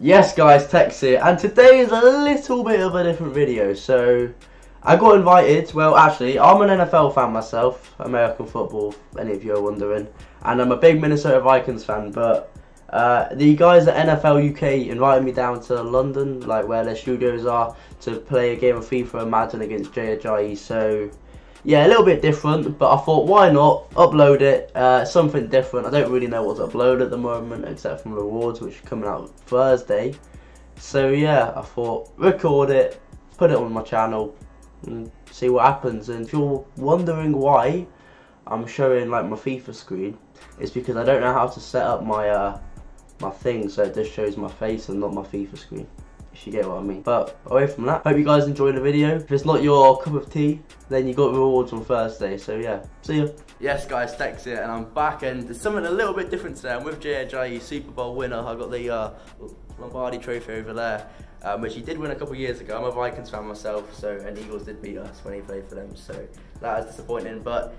Yes guys, Tekkz here, and today is a little bit of a different video, so I got invited, well actually, I'm an NFL fan myself, American football, any of you are wondering, and I'm a big Minnesota Vikings fan, but uh, the guys at NFL UK invited me down to London, like where their studios are, to play a game of FIFA and Madden against Jay so yeah, a little bit different, but I thought why not upload it, uh, something different. I don't really know what to upload at the moment, except from rewards, which are coming out Thursday. So yeah, I thought record it, put it on my channel, and see what happens. And if you're wondering why I'm showing like my FIFA screen, it's because I don't know how to set up my uh, my thing so it just shows my face and not my FIFA screen if you get what I mean. But away from that, hope you guys enjoyed the video. If it's not your cup of tea, then you got rewards on Thursday. So yeah, see ya. Yes guys, Tekkz here and I'm back and there's something a little bit different today. I'm with Jay Super Bowl winner. I got the uh, Lombardi trophy over there. Um, which he did win a couple years ago. I'm a Vikings fan myself, so and Eagles did beat us when he played for them, so that is disappointing. But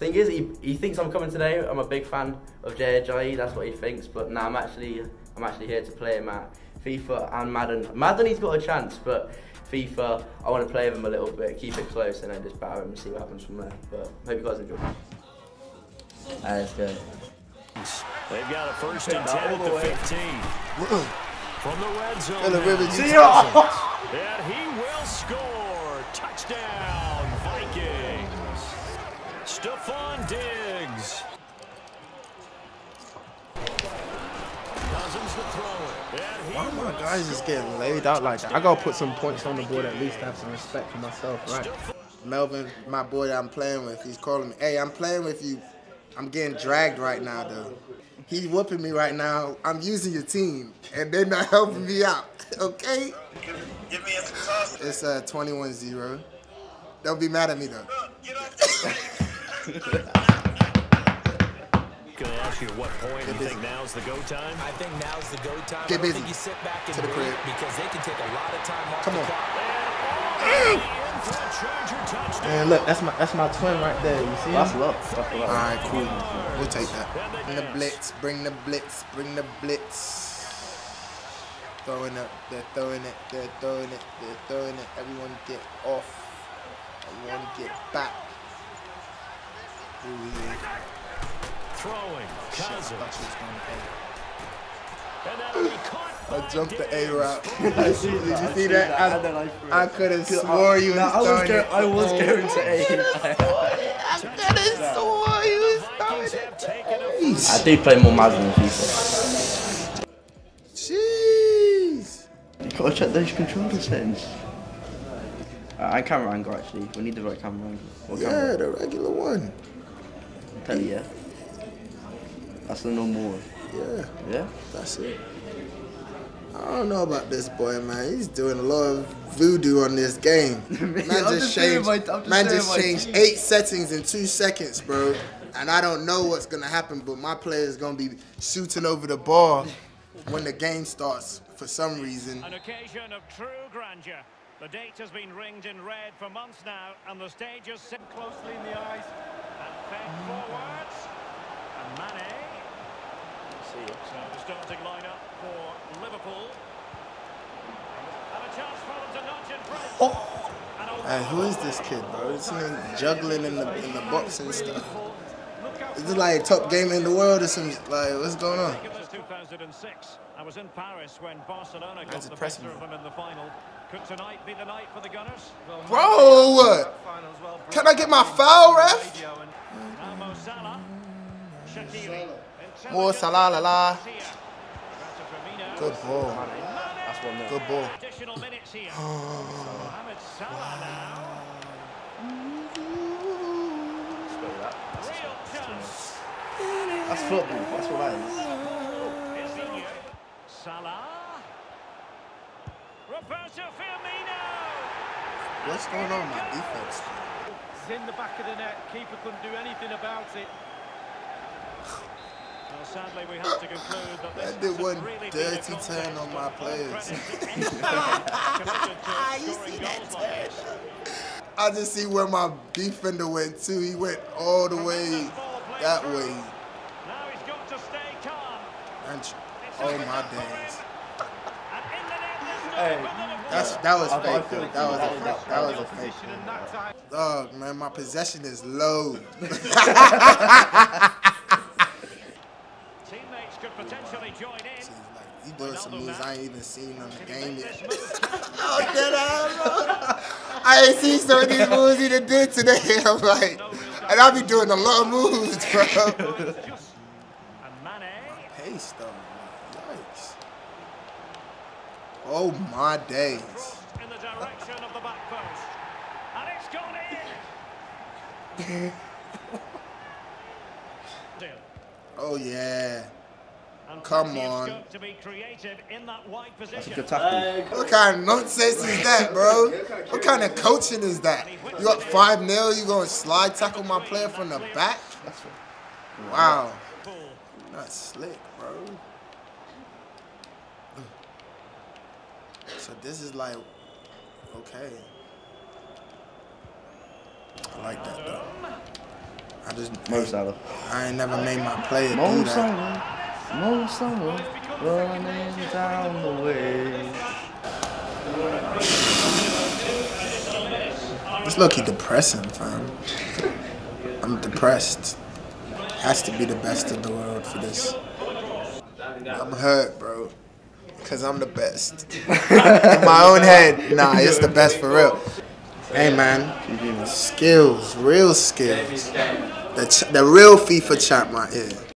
thing is, he, he thinks I'm coming today. I'm a big fan of Jay That's what he thinks. But now I'm actually I'm actually here to play him at FIFA and Madden. Madden he's got a chance, but FIFA, I want to play with him a little bit, keep it close, and then just batter him and see what happens from there. But hope you guys enjoy. Alright, let's go. They've got a first and 10 at the 15. From the red zone. And the ribbon, See and he will score. Touchdown, Vikings. Stefon Why are my guys just getting laid out like that? I gotta put some points on the board at least to have some respect for myself, right? Melvin, my boy that I'm playing with, he's calling me, hey, I'm playing with you. I'm getting dragged right now, though. He's whooping me right now. I'm using your team, and they're not helping me out, okay? Give me a toss. It's uh, 21-0. Don't be mad at me, though. Gonna ask you at what point Get you busy. think now's the go time? I think now's the go time. Get I busy. think you sit back and To the crib. because they can take a lot of time off Come the on. clock. In for a Charger touchdown. And look, that's my that's my twin right there. You see him? That's love. That's All love. right, cool. We'll take that. Bring the blitz. Bring the blitz. Bring the blitz. Throwing up, They're throwing it. They're throwing it. They're throwing it. Everyone get off. Everyone get back. Ooh, yeah. Throwing. I Cousins. thought she was going to And that'll be caught I jumped the A Diggs. route. Did you see that? And then I, I threw I could have swore you was Nah, I was, throwing it. I was going to aim. I could have swore you was throwing it. have a I do play more Madden than FIFA. Jeez. You gotta check those controller settings. Uh, and camera angle actually. We need the right camera angle. What Yeah, camera? the regular one. Tell you, yeah. That's the normal one. Yeah. Yeah? That's it. I don't know about this boy, man. He's doing a lot of voodoo on this game. Man I'm just just changed. my- just man just changed team. eight settings in two seconds, bro. And I don't know what's gonna happen, but my player is gonna be shooting over the ball when the game starts for some reason. An occasion of true grandeur. The date has been ringed in red for months now, and the stage is set closely in the eyes. And fed forwards. And Mane. See ya. So the starting lineup for Liverpool. And a chance for them to nudge in front. Oh. And Hey, uh, who is this kid, bro? This nigga juggling in the in the box and stuff. Look Is this like top game in the world or something? Like, what's going on? It was 2006. I was in Paris when Barcelona got the impressing better of me. them in the final. Could tonight be the night for the Gunners? Bro, can I get my foul, ref? Now Mo Salah. Shaqiri. More Salah, la la. Garcia. Roberto Firmino. Good ball. That's one there. Good ball. Additional minutes here. Oh. Mohamed Salah now. Spell that. Real chance. That's football. That's what that is. Salah. Roberto Firmino. What's going on with my defense? It's in the back of the net. Keeper couldn't do anything about it. Well, sadly, we have to conclude that this That did one really been a dirty contest turn on my all players. credit to anyone committed to ah, You see that goals like this. I just see where my defender went to. He went all the way Tremendous ball played that way. Now he's got to stay calm. And It's oh my days. him. That's that was I- I fake. feel though. That was a that- fake. That was a fake. And that time. Dog, man, my possession is low. Teammates could potentially join in. He's like, he doing some moves I ain't even seen on the game yet. oh, dead ass, bro. I ain't seen some of these moves he done did today. I'm like, and I be doing a lot of moves, bro. Just- And Mane. Pace though, yikes. Oh my days. in the direction of the back post. And it's gone in. Oh yeah. And Come on. scope To be created in that wide position. Good tackle. What kind of nonsense is that, bro? What kind of coaching is that? You got 5 0, you gonna slide tackle my player from the back? Wow. Not slick, bro. So this is like, okay. I like that though. I just, Mo Salah. I ain't never made my player Mo do that. Mo Salah. Running down the way. It's low-key depressing, fam. I'm depressed. Has to be the best in the world for this. I'm hurt, bro. Cause I'm the best. in my own head, nah, it's the best for real. Hey man, skills, real skills. The the real FIFA champ right here.